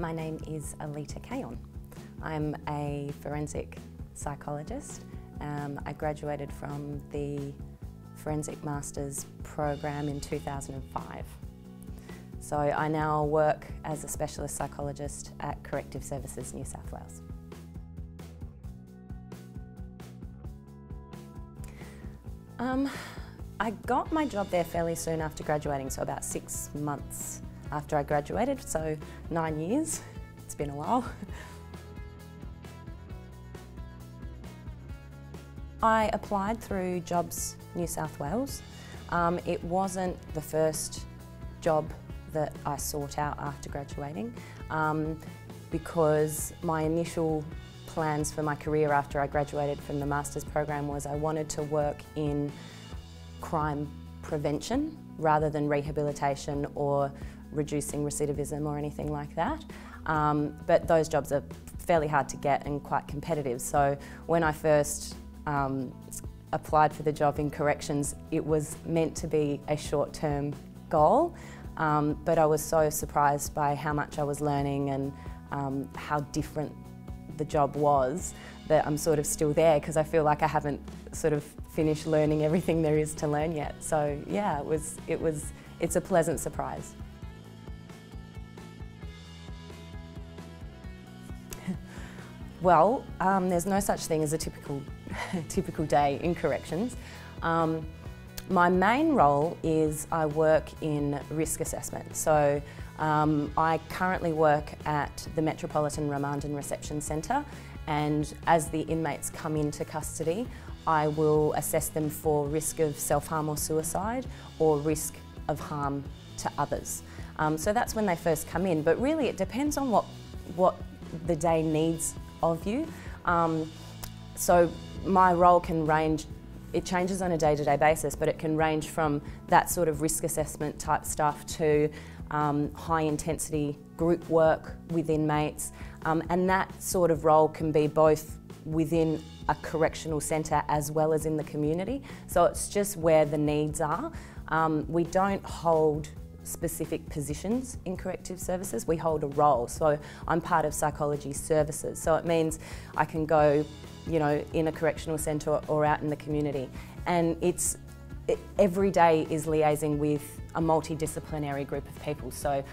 My name is Anita Caon. I'm a forensic psychologist. Um, I graduated from the Forensic Masters program in 2005. So I now work as a specialist psychologist at Corrective Services New South Wales. Um, I got my job there fairly soon after graduating, so about six months after I graduated, so nine years. It's been a while. I applied through Jobs New South Wales. Um, it wasn't the first job that I sought out after graduating um, because my initial plans for my career after I graduated from the master's program was I wanted to work in crime prevention rather than rehabilitation or reducing recidivism or anything like that. Um, but those jobs are fairly hard to get and quite competitive. So when I first um, applied for the job in corrections, it was meant to be a short-term goal. Um, but I was so surprised by how much I was learning and um, how different the job was that I'm sort of still there because I feel like I haven't sort of finished learning everything there is to learn yet. So yeah, it was, it was, it's a pleasant surprise. Well, um, there's no such thing as a typical, typical day in corrections. Um, my main role is I work in risk assessment. So um, I currently work at the Metropolitan Remand and Reception Centre and as the inmates come into custody, I will assess them for risk of self-harm or suicide or risk of harm to others. Um, so that's when they first come in, but really it depends on what, what the day needs of you. Um, so my role can range it changes on a day-to-day basis, but it can range from that sort of risk assessment type stuff to um, high intensity group work with inmates, um, and that sort of role can be both within a correctional centre as well as in the community. So it's just where the needs are. Um, we don't hold specific positions in corrective services, we hold a role. So I'm part of psychology services. So it means I can go, you know, in a correctional centre or out in the community. And it's it, every day is liaising with a multidisciplinary group of people. So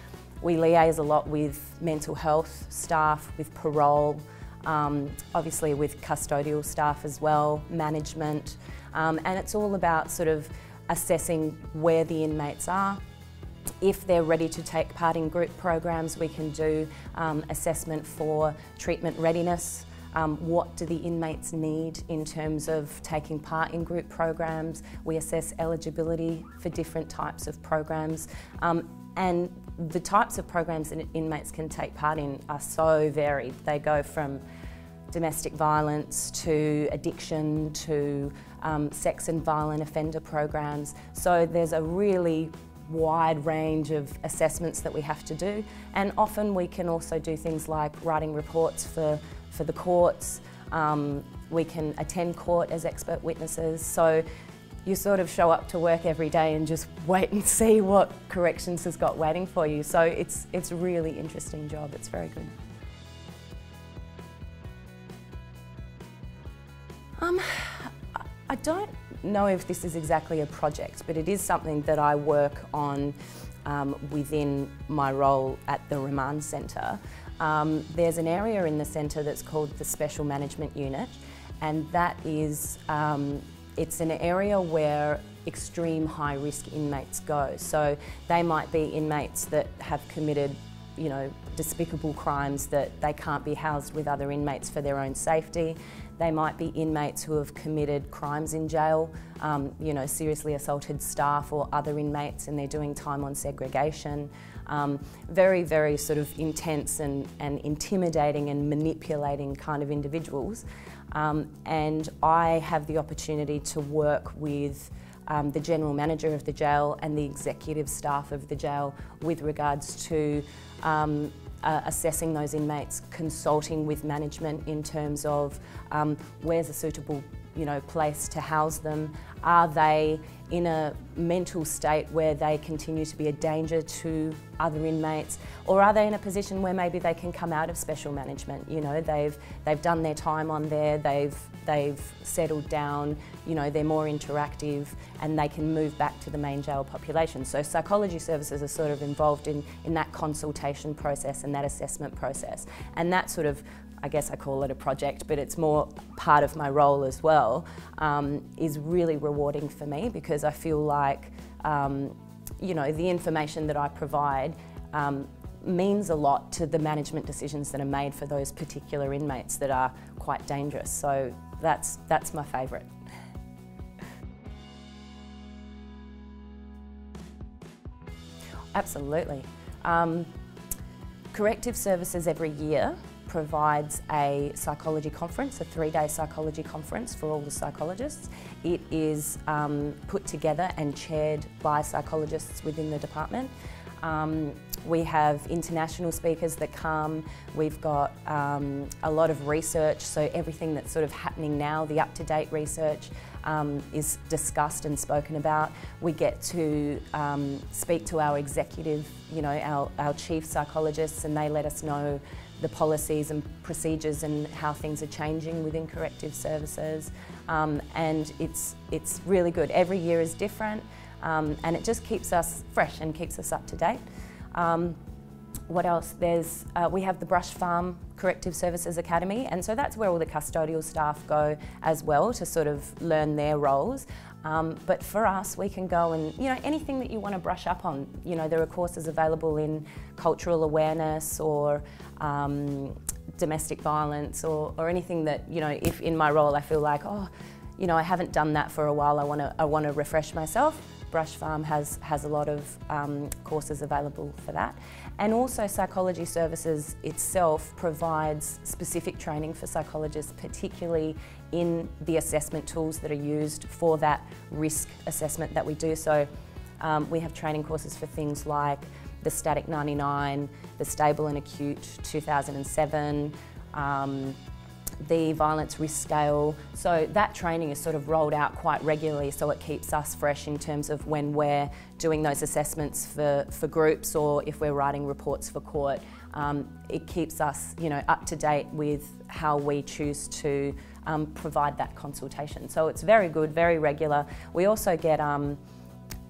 we liaise a lot with mental health staff, with parole, um, obviously with custodial staff as well, management, um, and it's all about sort of assessing where the inmates are, if they're ready to take part in group programs, we can do um, assessment for treatment readiness. Um, what do the inmates need in terms of taking part in group programs? We assess eligibility for different types of programs. Um, and the types of programs that inmates can take part in are so varied. They go from domestic violence to addiction to um, sex and violent offender programs. So there's a really wide range of assessments that we have to do. And often we can also do things like writing reports for, for the courts, um, we can attend court as expert witnesses. So you sort of show up to work every day and just wait and see what corrections has got waiting for you. So it's, it's a really interesting job, it's very good. Um, I don't know if this is exactly a project, but it is something that I work on um, within my role at the Remand Centre. Um, there's an area in the centre that's called the Special Management Unit, and that is, um, it's an area where extreme high risk inmates go. So they might be inmates that have committed you know, despicable crimes that they can't be housed with other inmates for their own safety. They might be inmates who have committed crimes in jail, um, you know, seriously assaulted staff or other inmates and they're doing time on segregation. Um, very, very sort of intense and, and intimidating and manipulating kind of individuals. Um, and I have the opportunity to work with um, the general manager of the jail and the executive staff of the jail with regards to um, uh, assessing those inmates, consulting with management in terms of um, where's a suitable you know, place to house them? Are they in a mental state where they continue to be a danger to other inmates? Or are they in a position where maybe they can come out of special management? You know they've they've done their time on there they've they've settled down you know they're more interactive and they can move back to the main jail population. So psychology services are sort of involved in in that consultation process and that assessment process. And that sort of I guess I call it a project, but it's more part of my role as well, um, is really rewarding for me because I feel like, um, you know, the information that I provide um, means a lot to the management decisions that are made for those particular inmates that are quite dangerous. So that's, that's my favourite. Absolutely. Um, corrective services every year provides a psychology conference, a three-day psychology conference for all the psychologists. It is um, put together and chaired by psychologists within the department. Um, we have international speakers that come. We've got um, a lot of research, so everything that's sort of happening now, the up-to-date research, um, is discussed and spoken about. We get to um, speak to our executive, you know, our, our chief psychologists, and they let us know the policies and procedures and how things are changing within corrective services. Um, and it's, it's really good. Every year is different um, and it just keeps us fresh and keeps us up to date. Um, what else? There's, uh, we have the Brush Farm Corrective Services Academy and so that's where all the custodial staff go as well to sort of learn their roles. Um, but for us, we can go and, you know, anything that you want to brush up on. You know, there are courses available in cultural awareness or um, domestic violence or, or anything that, you know, if in my role I feel like, oh, you know, I haven't done that for a while, I want to I want to refresh myself. Brush Farm has, has a lot of um, courses available for that. And also Psychology Services itself provides specific training for psychologists, particularly in the assessment tools that are used for that risk assessment that we do. So um, we have training courses for things like the Static 99, the Stable and Acute 2007, um, the violence risk scale. So that training is sort of rolled out quite regularly so it keeps us fresh in terms of when we're doing those assessments for, for groups or if we're writing reports for court. Um, it keeps us you know, up to date with how we choose to um, provide that consultation. So it's very good, very regular. We also get um,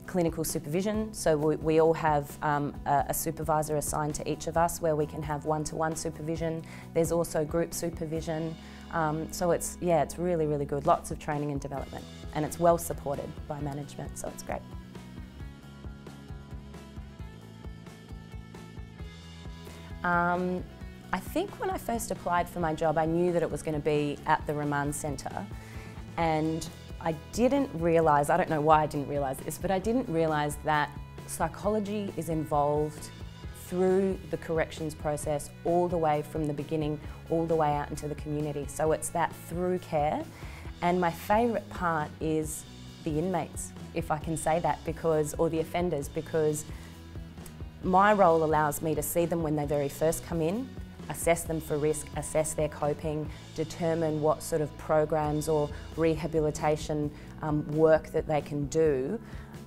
clinical supervision. So we, we all have um, a, a, supervisor assigned to each of us where we can have one-to-one -one supervision. There's also group supervision. Um, so it's, yeah, it's really, really good. Lots of training and development. And it's well supported by management, so it's great. Um, I think when I first applied for my job, I knew that it was going to be at the Remand Centre. And I didn't realise, I don't know why I didn't realise this, but I didn't realise that psychology is involved through the corrections process all the way from the beginning all the way out into the community. So it's that through care. And my favourite part is the inmates, if I can say that, because, or the offenders, because my role allows me to see them when they very first come in, assess them for risk, assess their coping, determine what sort of programs or rehabilitation um, work that they can do,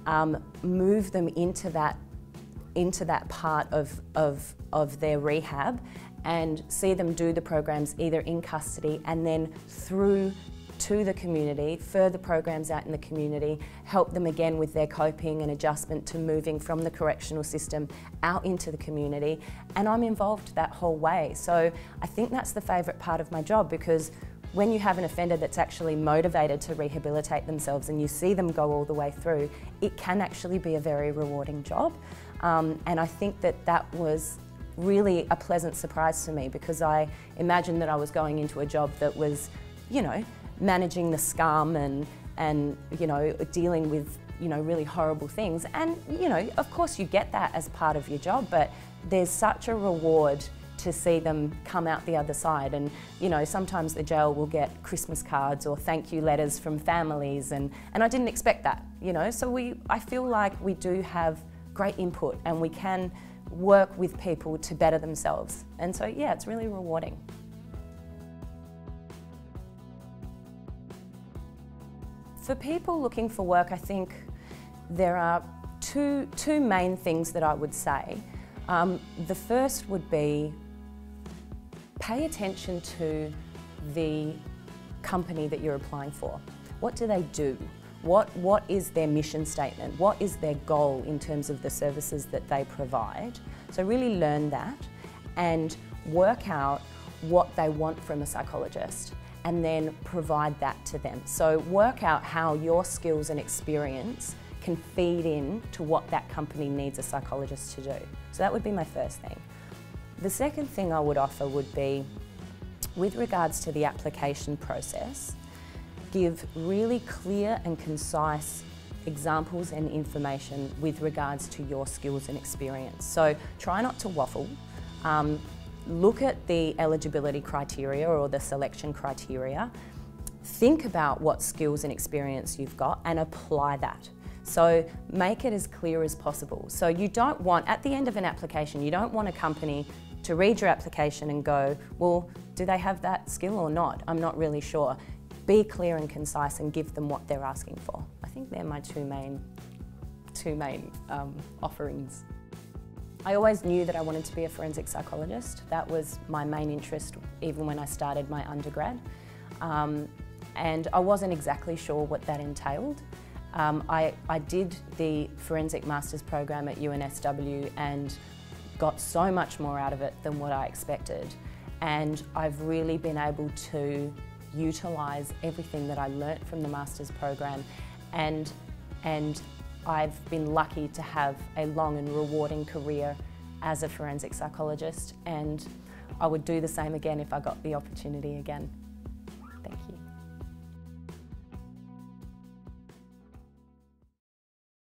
um, move them into that, into that part of, of, of their rehab and see them do the programs either in custody and then through to the community, further programs out in the community, help them again with their coping and adjustment to moving from the correctional system out into the community. And I'm involved that whole way. So I think that's the favourite part of my job because when you have an offender that's actually motivated to rehabilitate themselves and you see them go all the way through, it can actually be a very rewarding job. Um, and I think that that was really a pleasant surprise for me because I imagined that I was going into a job that was, you know, managing the scum and, and you know, dealing with you know, really horrible things. And, you know, of course you get that as part of your job, but there's such a reward to see them come out the other side. And, you know, sometimes the jail will get Christmas cards or thank you letters from families and, and I didn't expect that, you know. So we, I feel like we do have great input and we can work with people to better themselves. And so, yeah, it's really rewarding. For people looking for work, I think there are two, two main things that I would say. Um, the first would be pay attention to the company that you're applying for. What do they do? What, what is their mission statement? What is their goal in terms of the services that they provide? So really learn that and work out what they want from a psychologist and then provide that to them. So work out how your skills and experience can feed in to what that company needs a psychologist to do. So that would be my first thing. The second thing I would offer would be, with regards to the application process, give really clear and concise examples and information with regards to your skills and experience. So try not to waffle. Um, look at the eligibility criteria or the selection criteria. Think about what skills and experience you've got and apply that. So make it as clear as possible. So you don't want, at the end of an application, you don't want a company to read your application and go, well, do they have that skill or not? I'm not really sure. Be clear and concise and give them what they're asking for. I think they're my two main, two main um, offerings. I always knew that I wanted to be a forensic psychologist. That was my main interest even when I started my undergrad. Um, and I wasn't exactly sure what that entailed. Um, I, I did the Forensic Masters program at UNSW and got so much more out of it than what I expected. And I've really been able to utilise everything that I learnt from the Masters program and, and I've been lucky to have a long and rewarding career as a forensic psychologist and I would do the same again if I got the opportunity again.